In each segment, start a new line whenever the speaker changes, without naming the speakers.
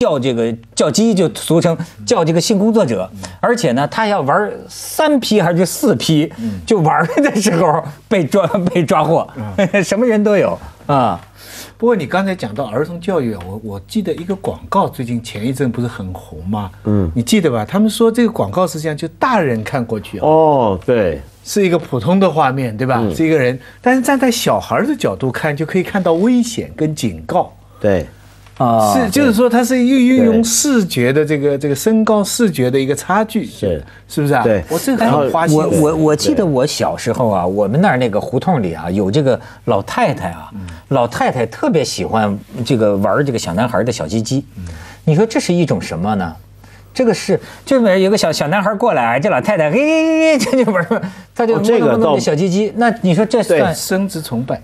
叫这个叫鸡，就俗称叫这个性工作者，而且呢，他要玩三批还是四批，就玩的时候被抓 被抓获，什么人都有啊。
不过你刚才讲到儿童教育，我我记得一个广告，最近前一阵不是很红吗？嗯，你记得吧？他们说这个广告实际上就大人看过去
哦，对，
是一个普通的画面，对吧？是一个人，但是站在小孩的角度看，就可以看到危险跟警告。
对。
啊，是，就是说，它是运运用视觉的这个这个身高视觉的一个差距，
是
是不是啊？
对，
我这很花心。
我我我记得我小时候啊，我们那儿那个胡同里啊，有这个老太太啊，老太太特别喜欢这个玩这个小男孩的小鸡鸡。你说这是一种什么呢？这个是，就是有个小小男孩过来，这老太太嘿嘿嘿，这就玩，他就
这个
弄小鸡鸡。那你说这算
生殖崇拜？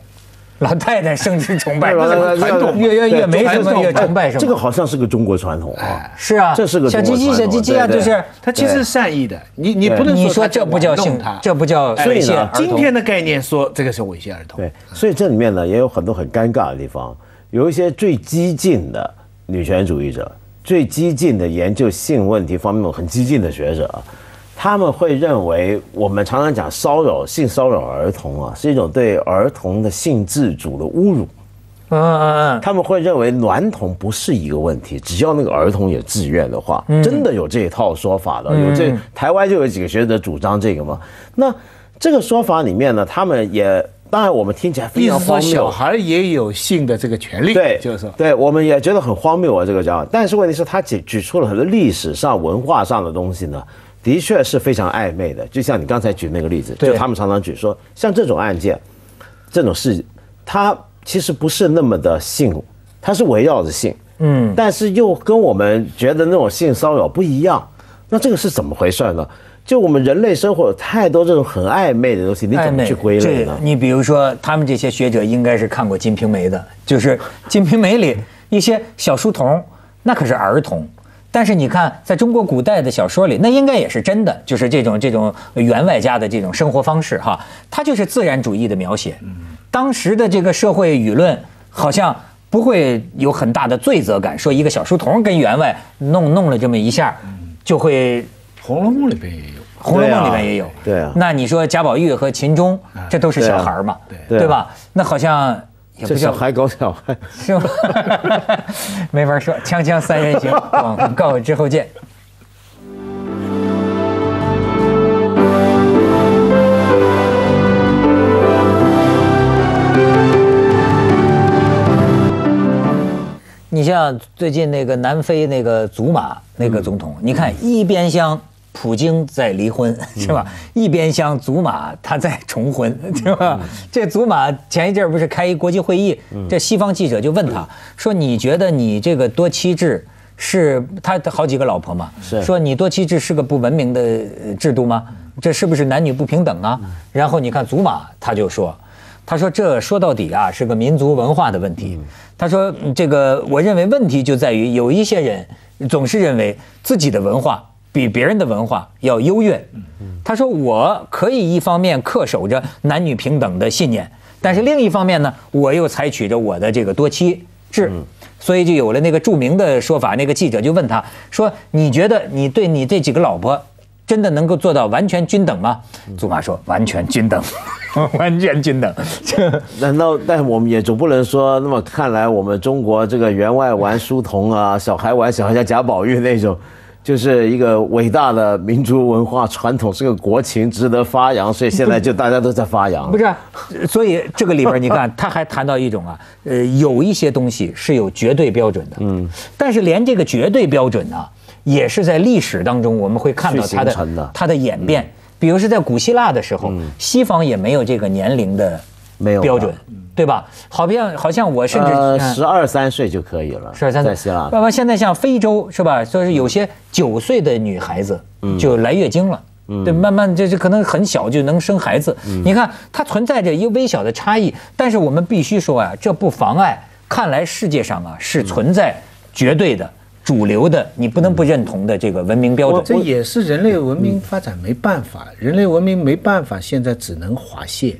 老太太生 殖崇拜，传统越越越没什么越崇拜什么。
这个好像是个中国传统啊。
是啊，
这是个
小鸡鸡小鸡鸡啊，就是
他其实是善意的。你你不能
你说这不叫性，这不叫猥亵儿
童。今天的概念说这个是猥亵儿童。
对，所以这里面呢也有很多很尴尬的地方。有一些最激进的女权主义者，最激进的研究性问题方面很激进的学者。他们会认为，我们常常讲骚扰、性骚扰儿童啊，是一种对儿童的性自主的侮辱。嗯嗯嗯。他们会认为娈童不是一个问题，只要那个儿童也自愿的话，真的有这一套说法的。有这台湾就有几个学者主张这个嘛。那这个说法里面呢，他们也当然我们听起来非常荒谬。
小孩也有性的这个权利。
对，
就是说，
对，我们也觉得很荒谬啊，这个讲。但是问题是，他举举出了很多历史上、文化上的东西呢。的确是非常暧昧的，就像你刚才举那个例子，就他们常常举说，像这种案件，这种事，它其实不是那么的性，它是围绕着性，嗯，但是又跟我们觉得那种性骚扰不一样，那这个是怎么回事呢？就我们人类生活有太多这种很暧昧的东西，你怎么去归类呢？
你比如说，他们这些学者应该是看过《金瓶梅》的，就是《金瓶梅》里一些小书童，那可是儿童。但是你看，在中国古代的小说里，那应该也是真的，就是这种这种员外家的这种生活方式哈，它就是自然主义的描写。当时的这个社会舆论好像不会有很大的罪责感，说一个小书童跟员外弄弄了这么一下，就会《
红楼梦》里边也有，《
红楼梦》里边也有。
对啊。
那你说贾宝玉和秦钟，这都是小孩嘛？对对吧？那好像。
这小孩搞小孩
是吧？没法说，锵锵三人行，广告之后见。你像最近那个南非那个祖马那个总统，你看一边厢。普京在离婚是吧？一边厢祖马他在重婚是吧？这祖马前一阵不是开一国际会议，这西方记者就问他说：“你觉得你这个多妻制是他好几个老婆嘛？说你多妻制是个不文明的制度吗？这是不是男女不平等啊？”然后你看祖马他就说：“他说这说到底啊是个民族文化的问题。他说这个我认为问题就在于有一些人总是认为自己的文化。”比别人的文化要优越。他说：“我可以一方面恪守着男女平等的信念，但是另一方面呢，我又采取着我的这个多妻制，所以就有了那个著名的说法。那个记者就问他说：‘你觉得你对你这几个老婆真的能够做到完全均等吗？’祖玛说：‘完全均等，完全均等。’
难道？但我们也总不能说，那么看来我们中国这个员外玩书童啊，小孩玩小孩，像贾宝玉那种。”就是一个伟大的民族文化传统，是个国情，值得发扬，所以现在就大家都在发扬。
不是，所以这个里边你看，他还谈到一种啊，呃，有一些东西是有绝对标准的，嗯，但是连这个绝对标准呢，也是在历史当中我们会看到它的它的演变。比如是在古希腊的时候，西方也没有这个年龄的
没有
标准。对吧？好像好像我甚至
十二三岁就可以了。
十二三岁
在希腊。
爸爸现在像非洲是吧？说是有些九岁的女孩子就来月经了，对，慢慢这这可能很小就能生孩子。你看它存在着一个微小的差异，但是我们必须说啊，这不妨碍。看来世界上啊是存在绝对的主流的，你不能不认同的这个文明标准。
这也是人类文明发展没办法，人类文明没办法，现在只能滑线。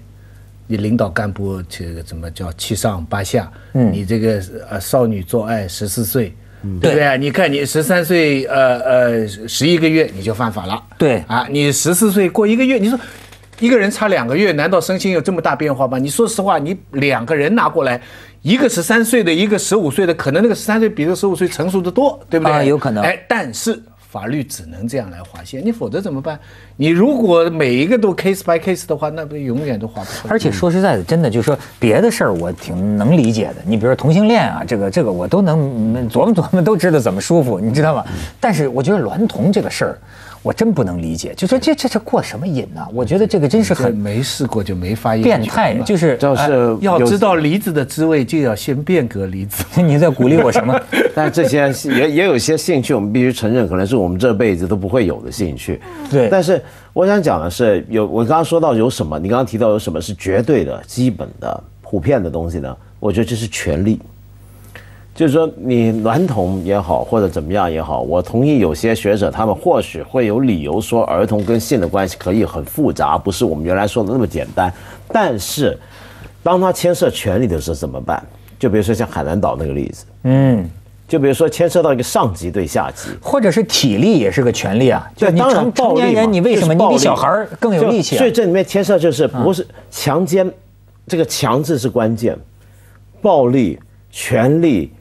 你领导干部这个怎么叫七上八下？嗯，你这个呃少女做爱十四岁，对不对？你看你十三岁，呃呃，十一个月你就犯法了。
对
啊，你十四岁过一个月，你说一个人差两个月，难道身心有这么大变化吗？你说实话，你两个人拿过来，一个十三岁的，一个十五岁的，可能那个十三岁比这个十五岁成熟的多，对不对？
啊有可能
哎，但是。法律只能这样来划线，你否则怎么办？你如果每一个都 case by case 的话，那不永远都划不出来。
而且说实在的，真的就是说别的事儿我挺能理解的。你比如说同性恋啊，这个这个我都能琢磨琢磨，都知道怎么舒服，你知道吗？但是我觉得娈童这个事儿，我真不能理解。就说这这这过什么瘾呢？我觉得这个真是很
没试过就没发言
变态，
嘛
就是
就是
要知道梨子的滋味，就要先变革梨子。
你在鼓励我什么？
但这些也也有些兴趣，我们必须承认，可能是我们这辈子都不会有的兴趣。
对
但是我想讲的是，有我刚刚说到有什么，你刚刚提到有什么是绝对的、基本的、普遍的东西呢？我觉得这是权利。就是说，你娈童也好，或者怎么样也好，我同意有些学者他们或许会有理由说，儿童跟性的关系可以很复杂，不是我们原来说的那么简单。但是，当他牵涉权利的时候怎么办？就比如说像海南岛那个例子，
嗯，
就比如说牵涉到一个上级对下级，
或者是体力也是个权利啊。就
当然
成年人，你为什么你比小孩儿更有力气啊
所以？这里面牵涉就是不是强奸，这个强制是关键，暴力、权力、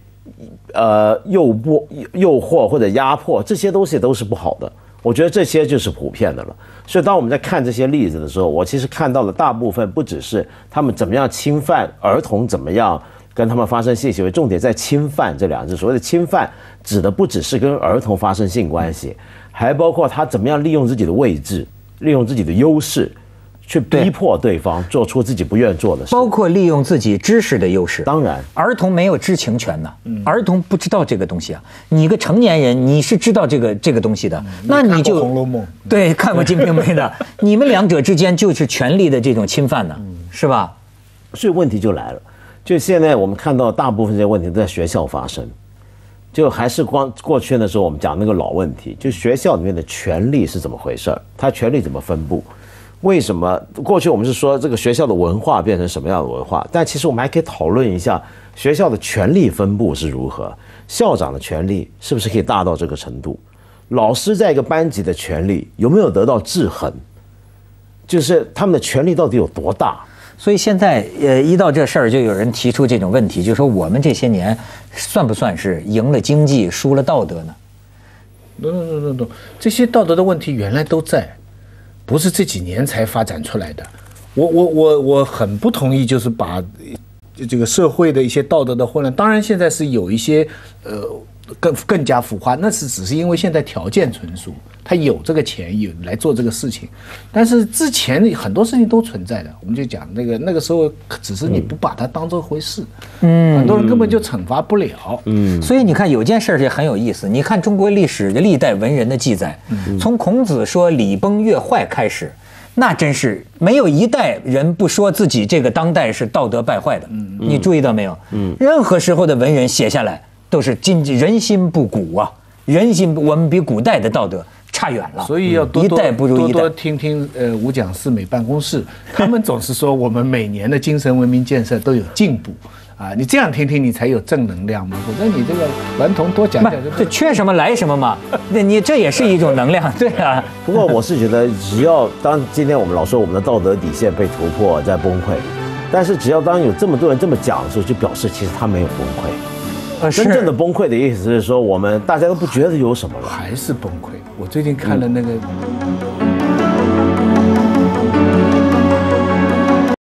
呃诱迫、诱惑或者压迫这些东西都是不好的。我觉得这些就是普遍的了。所以当我们在看这些例子的时候，我其实看到的大部分不只是他们怎么样侵犯儿童，怎么样跟他们发生性行为，重点在“侵犯”这两字。所谓的侵犯，指的不只是跟儿童发生性关系，还包括他怎么样利用自己的位置，利用自己的优势，去逼迫对方做出自己不愿做的事。
包括利用自己知识的优势。
当然，
儿童没有知情权呐，儿童不知道这个东西啊。你个成年人，你是知道这个这个东西的，那你就
红楼梦
对，看过《金瓶梅》的，你们两者之间就是权力的这种侵犯呢，是吧？
所以问题就来了，就现在我们看到大部分这些问题都在学校发生，就还是光过去的时候我们讲那个老问题，就学校里面的权力是怎么回事儿，它权力怎么分布？为什么过去我们是说这个学校的文化变成什么样的文化？但其实我们还可以讨论一下学校的权力分布是如何，校长的权力是不是可以大到这个程度？老师在一个班级的权力有没有得到制衡？就是他们的权力到底有多大？
所以现在呃，一到这事儿，就有人提出这种问题，就说我们这些年算不算是赢了经济，输了道德呢
？no no no no no，这些道德的问题原来都在，不是这几年才发展出来的。我我我我很不同意，就是把这个社会的一些道德的混乱，当然现在是有一些呃更更加腐化，那是只是因为现在条件成熟，他有这个钱有来做这个事情，但是之前很多事情都存在的，我们就讲那个那个时候，只是你不把它当做回事，嗯，很多人根本就惩罚不了，嗯。
所以你看，有件事儿也很有意思。你看中国历史历代文人的记载，从孔子说礼崩乐坏开始，那真是没有一代人不说自己这个当代是道德败坏的。你注意到没有？任何时候的文人写下来都是今人心不古啊，人心我们比古代的道德差远了。
所以要多多
一代不如
多多
一代。
听听呃五讲四美办公室，他们总是说我们每年的精神文明建设都有进步啊，你这样听听你才有正能量嘛，否则你这个顽童多讲讲就，
这缺什么来什么嘛。那你这也是一种能量，对啊。
不过我是觉得，只要当今天我们老说我们的道德底线被突破，在崩溃，但是只要当有这么多人这么讲的时候，就表示其实他没有崩溃。
呃
真正的崩溃的意思是说，我们大家都不觉得有什么了。
还是崩溃。我最近看了那个